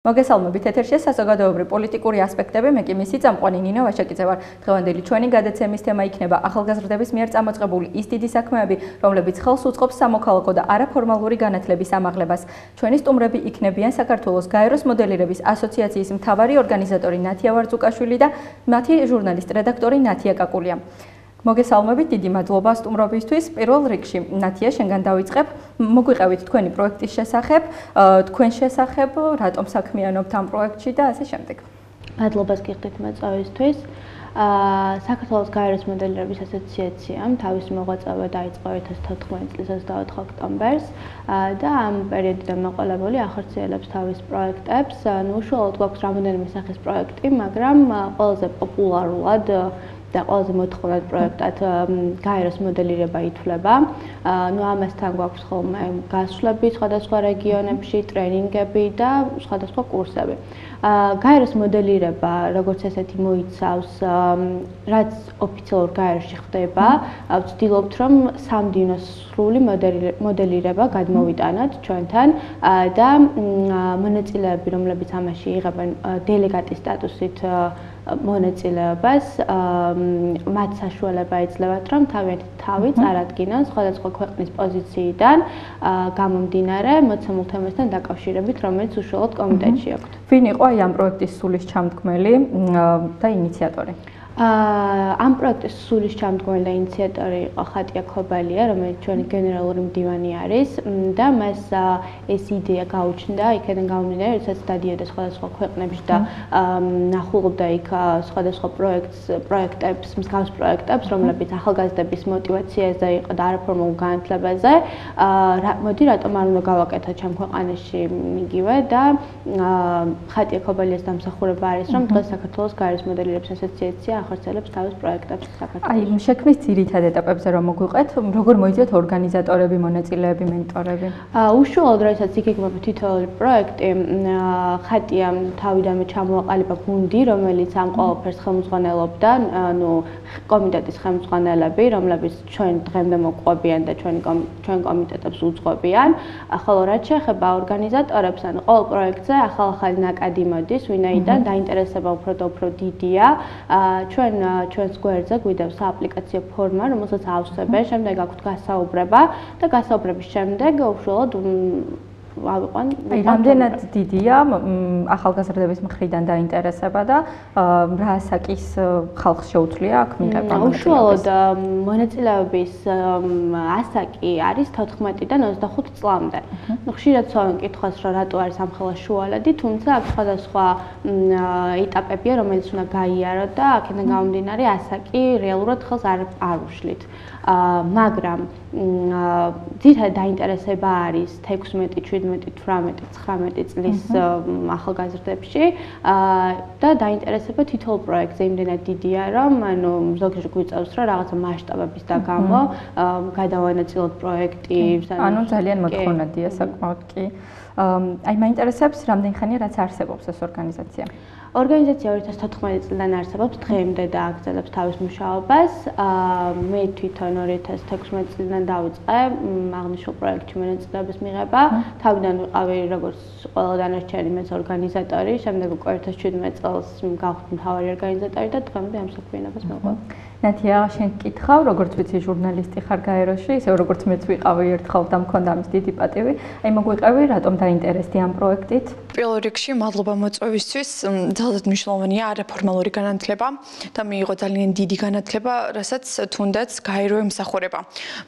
მოგესალმებით ეთერში საზოგადოებრივი პოლიტიკური ასპექტები. მე კი მისი წამყვანი ნინო ვაშაკიძე ვარ. დღევანდელი ჩვენი გადაცემის თემა იქნება ახალგაზრდების მიერ წამოწყებული ის დიდი საქმეები რომლებიც ხელს უწყობს სამოქალაქო და არაფორმალური განათლების ამაღლებას. ჩვენი სტუმრები იქნებიან საქართველოს გაეროს მოდელირების ასოციაციის მთავარი ორგანიზატორი ნათია ვარძუკაშვილი და მათი ჟურნალისტ რედაქტორი ნათია კაკულია მოგესალმებით, დიდი მადლობა სტუმრობისთვის. პირველ რიგში, ნათია, შენგან დავიწყებ. მოგვიყევით თქვენი პროექტის შესახებ, თქვენ შესახებ, რატომ საქმიანობთ ამ პროექტში და ასე შემდეგ. მადლობას გიხდით მოწვევისთვის. აა საქართველოს გაეროს მოდელირების ასოციაციამ თავის მოღვაწეობა დაიწყო 2014 წლის 24 ოქტომბერს და ამ პერიოდიდან მოყოლებული ახორციელებს თავის პროექტებს. ნუ უშუალოდ გვაქვს რამოდენიმე სახის პროექტი, მაგრამ ყველაზე პოპულარულად და ყველაზე მოთხოვნად პროექტად გაეროს მოდელირება ითვლება. ნუ ამასთან გვაქვს ხოლმე გასვლები სხვადასხვა რეგიონებში, ტრენინგები და სხვადასხვა კურსები. გაეროს მოდელირება, როგორც ესეთი მოიცავს, რაც ოფიციალურ გაეროში ხდება, ვცდილობთ რომ სამდინოს სრული მოდელირება გადმოვიტანოთ ჩვენთან და მონაწილეები, რომლებიც ამაში იღებენ დელეგატის სტატუსით მონაწილეობას მათ საშუალება ეძლევათ რომ თავიანთი თავი წარადგინონ სხვადასხვა ქვეყნის პოზიციიდან გამომდინარე მოცემულ თემასთან დაკავშირებით რომელიც უშუალოდ კომიტეტში აქვთ. ვინ იყო აი ამ პროექტის სულის ჩამდგმელი და ინიციატორი? ამ პროექტის სულის ჩამდგმელი და ინიციატორი იყო ხატია ქობალია, რომელიც ჩვენი გენერალური მდივანი არის და მას ეს იდეა გაუჩნდა იქიდან გამომდინარე, როდესაც დადიოდა სხვადასხვა ქვეყნებში და ნახულობდა იქ სხვადასხვა პროექტს, პროექტებს, მსგავს პროექტებს, რომლებიც ახალგაზრდების мотиваციაზე იყო და არაფორმულ განათლებაზე. აა მოდი რატომ არ უნდა გავაკეთოთ ჩემ ქვეყანაში იგივე და ხატია ქობალიას დამსახურება არის, რომ დღეს საქართველოს გაერის მოდელირების ასოციაცია ახორციელებს თავის პროექტებს საქართველოს. აი, შექმნის ძირითად ეტაპებზე რომ მოგვიყეთ, როგორ მოიძეთ ორგანიზატორები, მონაწილეები, მენტორები? აა, უშუალოდ რასაც იქნება თითოეული პროექტი, ხატია თავიდანვე ჩამოაყალიბა გუნდი, რომელიც ამ ყველაფერს ხელმძღვანელობდა, ანუ კომიტეტის ხელმძღვანელები, რომლებიც ჩვენ დღემდე მოყვებიან და ჩვენი ჩვენ კომიტეტებს უძღვებიან. ახალ რაც შეეხება ორგანიზატორებს, ანუ ყოველ პროექტზე ახალ-ახალი ნაკადი მოდის, ვინაიდან დაინტერესება უფრო და უფრო დიდია. აა ჩვენ ჩვენს გვერდზე გვიდევს აპლიკაციო ფორმა, რომელსაც ავსებენ, შემდეგ აქვთ გასაუბრება და გასაუბრების შემდეგ უშუალოდ ავიყვან. აი, რამდენად დიდია ახალგაზრდების მხრიდან დაინტერესება და რა ასაკის ხალხს შეუძლია აქ მიღება? უშუალოდ მონაწილეობის ასაკი არის 14-დან 25 წლამდე. ნუ ხშირად ცოვენ კითხვას, რომ რატო არის ამ ხელა შუალედი, თუმცა აქ სხვადასხვა ეტაპებია, რომელიც უნდა გაიარო და აქედან გამომდინარე ასაკი რეალურად ხელს არ არ უშლით. აა მაგრამ ძირითადად დაინტერესება არის 16, 17, 18, 19 წლის ახალგაზრდებში. და დაინტერესება თითოეულ პროექტზე იმდენად დიდია, რომ ანუ ზოგიერთ გვიწევს, რომ რაღაცა მასშტაბების და გამო გადავანაწილოთ პროექტი, ანუ ძალიან მოთხოვნადია საკმაოდ კი. აი მაინტერესებს რამდენი ხანია რაც არსებობს ეს ორგანიზაცია? ორგანიზაცია 2014 წლიდან არსებობს, დღემდე და აგრძელებს თავის მუშაობას. აა მე თვითონ 2016 წლიდან დავიწყე აღნიშნულ პროექტში მონაწილეობის მიღება. თავიდან ვიყავი როგორც ყველა დანარჩენი მეც ორგანიზატორი, შემდეგ უკვე 2017 წელს გავხდი მთავარი ორგანიზატორი და დღემდე ამ საქმიანობას მეყვე. ნათია, შენ კითხავ, როგორც ვიცი, ჟურნალისტი ხარ გაეროში, ისე როგორც მეც ვიყავი ერთხელ და მქონდა ამის დიდი პატივი. აი მოგვიყევი, რატომ დაინტერესდი ამ პროექტით? პირველ რიგში მადლობა მოწვევისთვის. ძალზედ მნიშვნელოვანია არაფორმალური განათლება და მიიღო ძალიან დიდი განათლება, რასაც თუნდაც გაერო ემსახურება.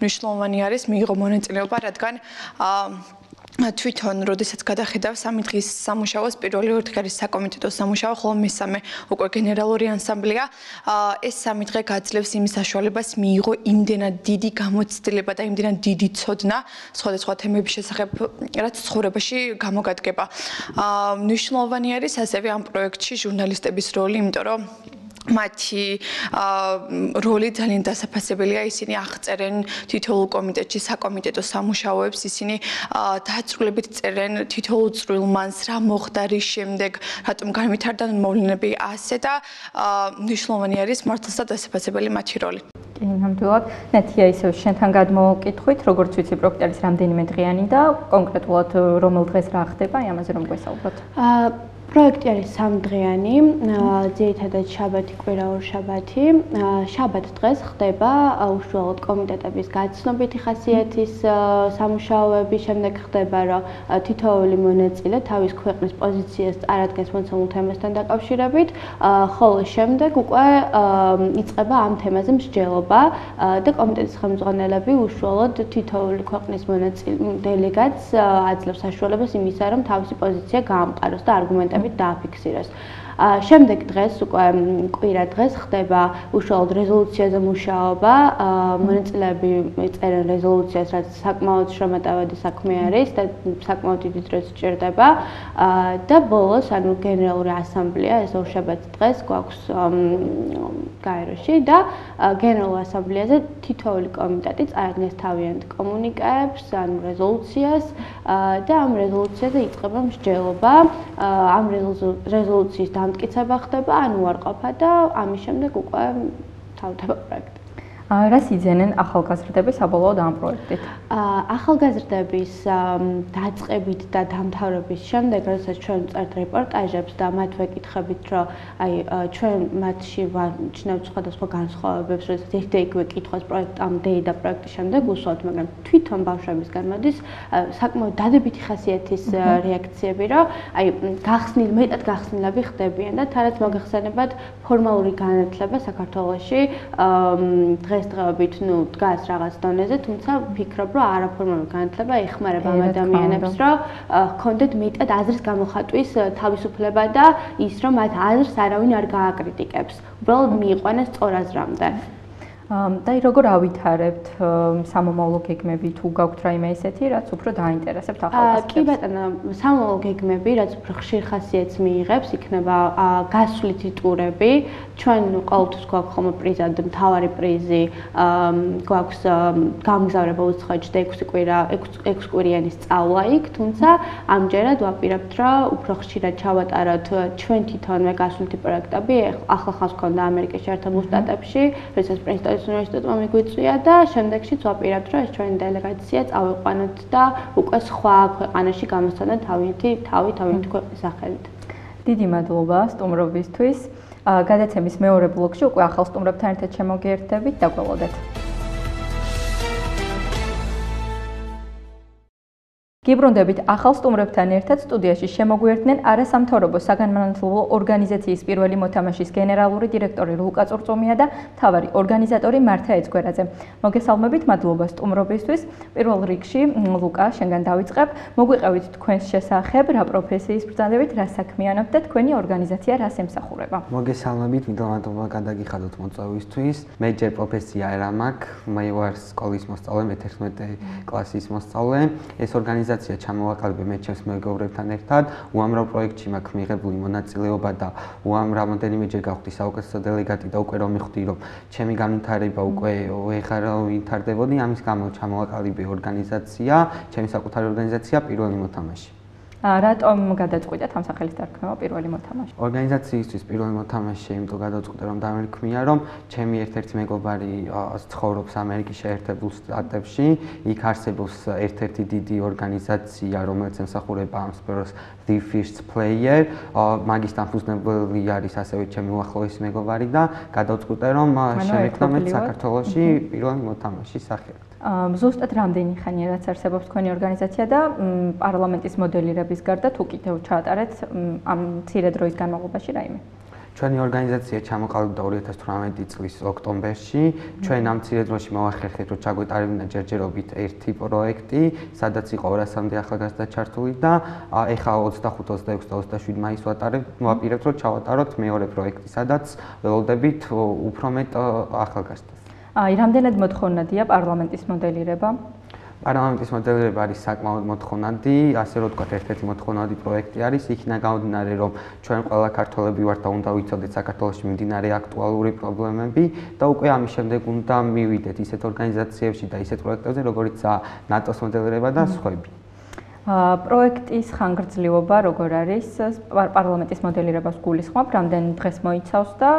მნიშვნელოვანი არის მიიღო მონაწილეობა, რადგან აა თვითონ როდესაც გადახედავ სამი დღის სამუშაოს პირველი ორი დღე საკომიტეტო სამუშაო ხოლმე მესამე უკვე გენერალური ანსამბლია ეს სამი დღე გაძლევს იმის საშუალებას მიიღო იმდენად დიდი გამოცდილება და იმდენად დიდი ცოდნა. სხვადასხვა თემების შესახებ რაც ცხოვრებაში გამოგადგება. მნიშვნელოვანი არის ასევე ამ პროექტში ჟურნალისტების როლი იმიტომ რომ მათი როლი ძალიან დასაფასებელია ისინი აღწერენ თითოეულ კომიტეტში საკომიტეტო სამუშაოებს ისინი დაწრულებით წერენ თითოეულ წრულ მანს რა მოხდა რის შემდეგ რატომ განვითარდა მოვლენები ასე და მნიშვნელოვანი არის მართლაც დასაფასებელი მათი როლი ნამდვილად. ნათია ისევ შენთან გადმოვკითხვით, როგორც ვიცი, პროექტი არის რამდენიმე დღიანი და კონკრეტულად რომელ დღეს რა ხდება, აი ამაზე რომ გვესაუბროთ. აა პროექტი არის სამდღიანი, ძირითადად შაბათი, კვირა ორ შაბათი. შაბათ დღეს ხდება უშუალოდ კომიტეტების გაცნობითი ხასიათის სამუშაოები, შემდეგ ხდება, რომ თითოეული მონაწილე თავის ქვეყნის პოზიციას წარადგენს მოცემულ თემასთან დაკავშირებით, ხოლო შემდეგ უკვე იწყება ამ თემაზე მსჯელობა და კომიტეტის ხელმძღვანელები უშუალოდ თითოეული ქვეყნის მონაწილე დელეგატს აძლევს საშუალებას იმისა, რომ თავისი პოზიცია გაამყაროს და არგუმენტები երևի տափիկ սիրես։ შემდეგ დღეს უკვე კვირა დღეს ხდება უშუალოდ რეზოლუციაზე მუშაობა. მონაწილეები წერენ რეზოლუციას, რაც საკმაოდ შრომატევადი საქმე არის და საკმაოდ დიდი დროს ჭირდება. და ბოლოს, ანუ გენერალური ასამბლეა, ეს ორშაბათს დღეს გვაქვს გაეროში და გენერალურ ასამბლეაზე თითოეული კომიტეტი წარადგენს თავიანთ კომუნიკეებს, ანუ რეზოლუციას და ამ რეზოლუციაზე იწყება მსჯელობა. ამ რეზოლუციის დამტკიცება ხდება, ანუ უარყოფა და ამის შემდეგ უკვე თავდება პროექტი. რას იძენენ ახალგაზრდები საბოლოოდ ამ პროექტით? ახალგაზრდების დაწყებით და დამთავრების შემდეგ, როდესაც ჩვენ წერთ რეპორტაჟებს და მათ ვეკითხებით, რომ აი ჩვენ მათში ვაჩნევთ სხვადასხვა განსხვავებებს, როდესაც ერთ-ერთი კითხვას პროექტამდე და პროექტის შემდეგ უსვათ, მაგრამ თვითონ ბავშვებისგან მოდის საკმაოდ დადებითი ხასიათის რეაქციები, რომ აი გახსნილ მეტად გახსნილები ხდებიან და თარაც მოგეხსენებათ ფორმალური განათლება საქართველოში დღეს დღესდღეობით, ну, დგას რაღაც დონეზე, თუმცა ვფიქრობ, რომ არაფორმალური განათლება ეხმარება ამ ადამიანებს, რომ ჰქონდეთ მეტად აზრის გამოხატვის თავისუფლება და ის, რომ მათ აზრს არავინ არ გააკრიტიკებს. უბრალოდ მიიყვანეს სწორ აზრამდე. და როგორ ავითარებთ სამომავლო გეგმები თუ გაქვთ რაიმე ესეთი რაც უფრო დაინტერესებთ ახალგაზრდებს? კი ბატონო, სამომავლო გეგმები რაც უფრო ხშირ ხასიათს მიიღებს, იქნება გასვლითი ტურები. ჩვენ ყოველთვის გვაქვს ხოლმე პრიზად მთავარი პრიზი, გვაქვს გამგზავრება უცხოეთში და 6 კვირა 6 კვირიანი სწავლა იქ, თუმცა ამჯერად ვაპირებთ რა უფრო ხშირად ჩავატაროთ ჩვენ თვითონვე გასვლითი პროექტები. ახლა ხავს ქონდა ამერიკის შეერთებულ შტატებში, როდესაც პრინსტონის ეს უნივერსიტეტმა მიგვიწვია და შემდეგშიც ვაპირებთ, რომ ეს ჩვენი დელეგაცია წავიყვანოთ და უკვე სხვა ქვეყანაში გამოსცადოთ თავითი თავი თავითი ქვეყნის სახელით. დიდი მადლობა სტუმრობისთვის. გადაცემის მეორე ბლოკში უკვე ახალ სტუმრებთან ერთად შემოგერთებით და გველოდეთ. გიბრუნდებით ახალ სტუმრებთან ერთად სტუდიაში შემოგვიერთდნენ არასამთავრობო საგანმანათლებლო ორგანიზაციის პირველი მოთამაშის გენერალური დირექტორი ლუკა წურწუმია და მთავარი ორგანიზატორი მართა ეცგვერაძე. მოგესალმებით, მადლობა სტუმრობისთვის. პირველ რიგში ლუკა, შენგან დავიწყებ. მოგვიყევით თქვენს შესახებ, რა პროფესიის ბრძანდებით, რა საქმიანობთ და თქვენი ორგანიზაცია რას ემსახურება? მოგესალმებით, მადლობა გადაგიხადოთ მოწვევისთვის. მე ჯერ პროფესია არ მაქვს, მე ვარ სკოლის მოსწავლე, მე-11 კლასის მოსწავლე. ეს ორგანიზაცია ორგანიზაცია ჩამოვაყალიბე მე ჩემს მეგობრებთან ერთად. უამრავ პროექტში მაქვს მიღებული მონაწილეობა და უამრავ რამდენიმეჯერ გავხდი საუკეთესო დელეგატი და უკვე რომ მიხვდი რომ ჩემი განვითარება უკვე ეხარ ვითარდებოდი. ამის გამო ჩამოვაყალიბე ორგანიზაცია ჩემი საკუთარი ორგანიზაცია პირველი მოთამაში რატომ გადაწყვიტეთ ამ სახელის დარქმევა პირველი მოთამაშე? ორგანიზაციისთვის პირველი მოთამაშე იმიტომ გადაწყვიტე რომ დამერქმია რომ ჩემი ერთ-ერთი მეგობარი ცხოვრობს ამერიკის შეერთებულ შტატებში, იქ არსებობს ერთ-ერთი დიდი ორგანიზაცია, რომელიც ემსახურება ამ სფეროს The First Player, მაგის დამფუძნებელი არის ასევე ჩემი უახლოესი მეგობარი და გადაწყვიტე რომ შევექმნათ საქართველოსში პირველი მოთამაშის სახელით. ზუსტად რამდენი ხანია რაც არსებობს თქვენი ორგანიზაცია და პარლამენტის მოდელირების გარდა თუ კიდევ ჩაატარეთ ამ ცირე დროის განმავლობაში რაიმე? ჩვენი ორგანიზაცია ჩამოყალიბდა 2018 წლის ოქტომბერში. ჩვენ ამ ცირე დროში მოახერხეთ, რომ ჩაგვეტარებინა ჯერჯერობით ერთი პროექტი, სადაც იყო 200-მდე ახალგაზრდა ჩართული და ეხლა 25, 26 და 27 მაისს ვატარებთ, მოაპირებთ, რომ ჩავატაროთ მეორე პროექტი, სადაც ველოდებით უფრო მეტ ახალგაზრდას. აი, რამდენად მოთხოვნადია პარლამენტის მოდელირება? პარლამენტის მოდელირება არის საკმაოდ მოთხოვნადი, ასე რომ ვთქვათ, ერთ-ერთი მოთხოვნადი პროექტი არის, იქნა გამომდინარე, რომ ჩვენ ყველა ქართველები ვართ და უნდა ვიცოდეთ საქართველოს მიმდინარე აქტუალური პრობლემები და უკვე ამის შემდეგ უნდა მივიდეთ ისეთ ორგანიზაციებში და ისეთ პროექტებზე, როგორიცაა ნატოს მოდელირება და სხვები. ა პროექტის ხანგრძლივობა როგორ არის პარლამენტის მოდელირებას გულისხმობ, რამდენ დღეს მოიცავს და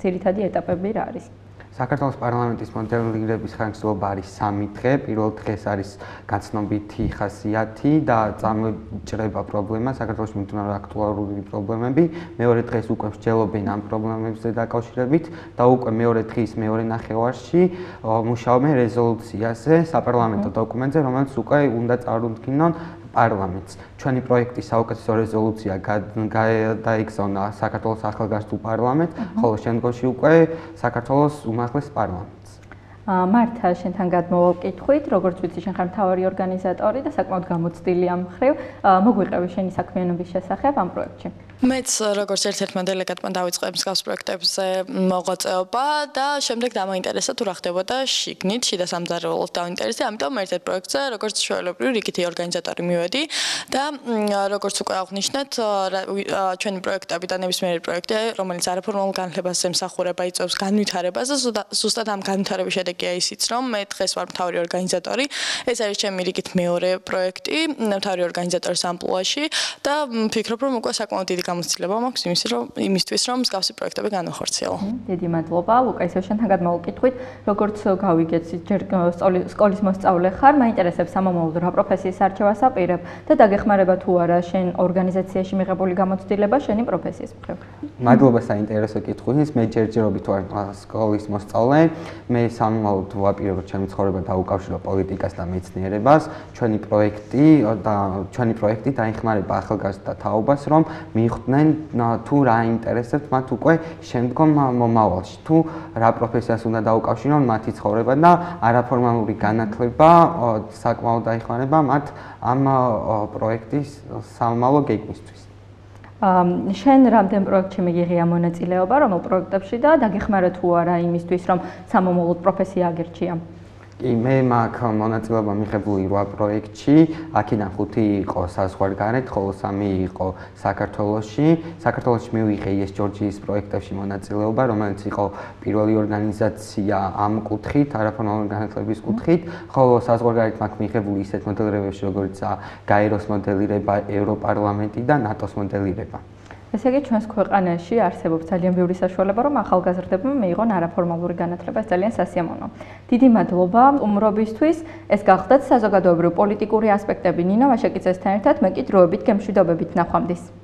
ძირითადი ეტაპები რა არის? საქართველოს პარლამენტის მოდელირების ხანგრძლივობა არის 3 დღე. პირველ დღეს არის გაცნობითი ხასიათი და წამოჭრება პრობლემა, საქართველოს მიმდინარე აქტუალური პრობლემები. მეორე დღეს უკვე მსჯელობენ ამ პრობლემებზე დაკავშირებით და უკვე მეორე დღის მეორე ნახევარში მუშაობენ რეზოლუციაზე, საპარლამენტო დოკუმენტზე, რომელიც უკვე უნდა წარუდგინონ პარლამენტს. ჩვენი პროექტის საუკეთესო რეზოლუცია დაიგზავნა საქართველოს ახალგაზრდულ პარლამენტს, ხოლო შემდგომში უკვე საქართველოს უმაღლეს პარლამენტს. მართა, შენთან გადმოვალ კითხვით, როგორც ვიცი, შენ ხარ მთავარი ორგანიზატორი და საკმაოდ გამოცდილი ამ ხრივ. მოგვიყევი შენი საქმიანობის შესახებ ამ პროექტში. მეც როგორც ერთ-ერთმა დელეგატმა დაიწყე მსგავს პროექტებზე მოღვაწეობა და შემდეგ დამაინტერესა თუ რა ხდებოდა შიგნით, შიდა სამზარეულოს დაინტერესდა, ამიტომ ერთ-ერთ პროექტზე როგორც ჩვეულებრივი რიგითი ორგანიზატორი მივედი და როგორც უკვე აღნიშნეთ, ჩვენი პროექტები და ნებისმიერი პროექტი, რომელიც არაფორმალურ განხლებაზე ემსახურება, იწვევს განვითარებას და ზუსტად ამ განვითარების შედეგია ისიც, რომ მე დღეს ვარ მთავარი ორგანიზატორი. ეს არის ჩემი რიგით მეორე პროექტი, მთავარი ორგანიზატორის ამპლუაში და ვფიქრობ, რომ უკვე საკმაოდ დიდი გამოცდილება მაქვს იმის რომ იმისთვის რომ მსგავსი პროექტები განახორციელო. დიდი მადლობა. ლუკა ისევ შენთან გადმოვკითხვით, როგორც გავიგეთ ჯერ სკოლის მოსწავლე ხარ, მაინტერესებს სამომავლოდ რა პროფესიის არჩევას აპირებ და დაგეხმარება თუ არა შენ ორგანიზაციაში მიღებული გამოცდილება შენი პროფესიის მხრივ. მადლობა საინტერესო კითხვის. მე ჯერჯერობით ვარ სკოლის მოსწავლე. მე სამომავლოდ ვაპირებ ჩემი ცხოვრება დაუკავშირო პოლიტიკას და მეცნიერებას. ჩვენი პროექტი და ჩვენი პროექტი დაეხმარება ახალგაზრდა თაობას, რომ მიხვდნენ თუ რა ინტერესებს მათ უკვე შემდგომ მომავალში თუ რა პროფესიას უნდა დაუკავშირონ მათი ცხოვრება და არაფორმალური განათლება საკმაოდ დაიხმარება მათ ამ პროექტის სამომავლო გეგმისთვის შენ რამდენ პროექტში მიიღე ამ მონაწილეობა რომელ პროექტებში და დაგეხმარა თუ არა იმისთვის რომ სამომავლოდ პროფესია აგერჩია კი, მე მაქვს მონაწილეობა მიღებული 8 პროექტში. აქედან 5 იყო საზღვარგარეთ, ხოლო 3 იყო საქართველოსში. საქართველოსში მივიღე ეს ჯორჯიის პროექტებში მონაწილეობა, რომელიც იყო პირველი ორგანიზაცია ამ კუთხით, არაფორმალური განათლების კუთხით, ხოლო საზღვარგარეთ მაქვს მიღებული ისეთ მოდელირებებში, როგორიცაა გაეროს მოდელირება, ევროპარლამენტი და ნატოს მოდელირება. ესე იგი ჩვენს ქვეყანაში არსებობს ძალიან ბევრი საშუალება რომ ახალგაზრდებმა მიიღონ არაფორმალური განათლება, ეს ძალიან სასიამოვნო. დიდი მადლობა უმრობისთვის. ეს გახლდათ საზოგადოებრივ პოლიტიკური ასპექტები ნინო ვაშაკიძესთან ერთად მე კი დროებით გემშვიდობებით ნახვამდის.